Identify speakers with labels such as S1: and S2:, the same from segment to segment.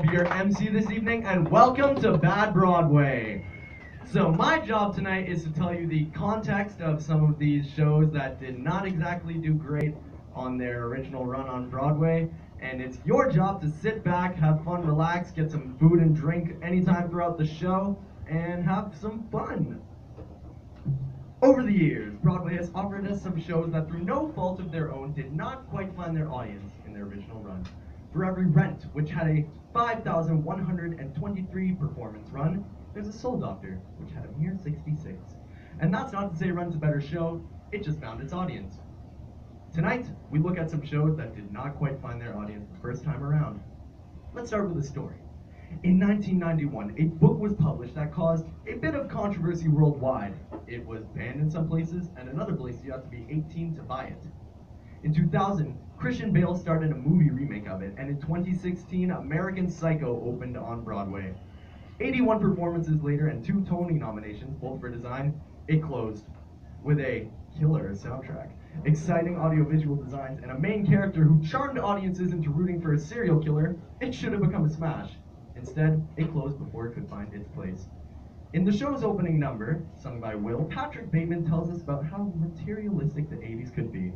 S1: I'll be your MC this evening, and welcome to Bad Broadway. So, my job tonight is to tell you the context of some of these shows that did not exactly do great on their original run on Broadway. And it's your job to sit back, have fun, relax, get some food and drink anytime throughout the show, and have some fun. Over the years, Broadway has offered us some shows that, through no fault of their own, did not quite find their audience in their original run. For every Rent, which had a 5,123 performance run, there's a Soul Doctor, which had a mere 66. And that's not to say Rent's a better show, it just found its audience. Tonight, we look at some shows that did not quite find their audience the first time around. Let's start with a story. In 1991, a book was published that caused a bit of controversy worldwide. It was banned in some places, and another place you have to be 18 to buy it. In 2000, Christian Bale started a movie remake of it, and in 2016, American Psycho opened on Broadway. 81 performances later and two Tony nominations, both for design, it closed with a killer soundtrack, exciting audiovisual designs, and a main character who charmed audiences into rooting for a serial killer. It should have become a smash. Instead, it closed before it could find its place. In the show's opening number, sung by Will, Patrick Bateman tells us about how materialistic the 80s could be.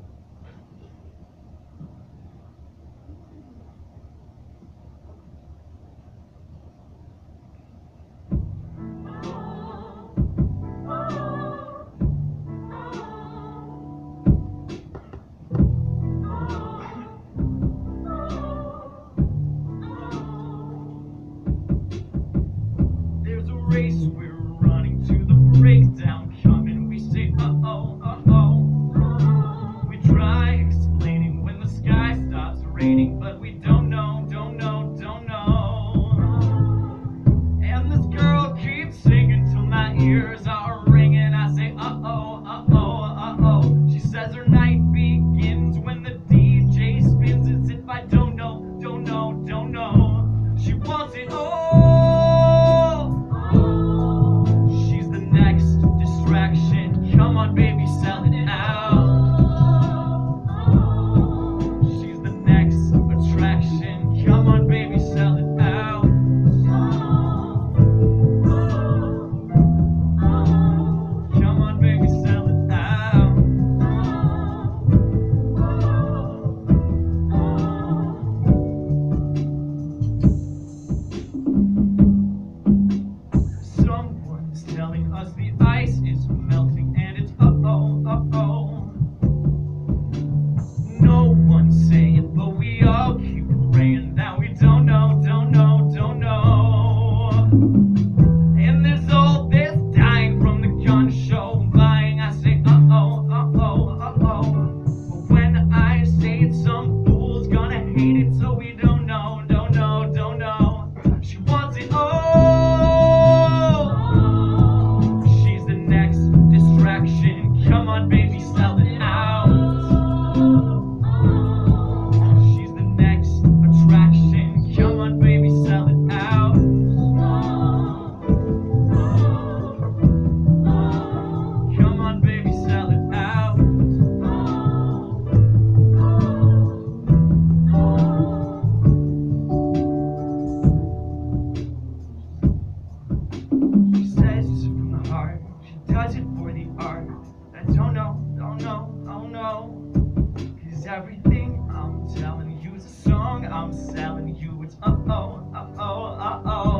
S2: Till hate it, so we don't know, don't know, don't know. She wants it all. She's the next distraction. Come on, baby, sell It for the art. I don't know, don't know, don't know. Cause everything I'm telling you is a song I'm selling you. It's uh oh, uh oh, uh oh.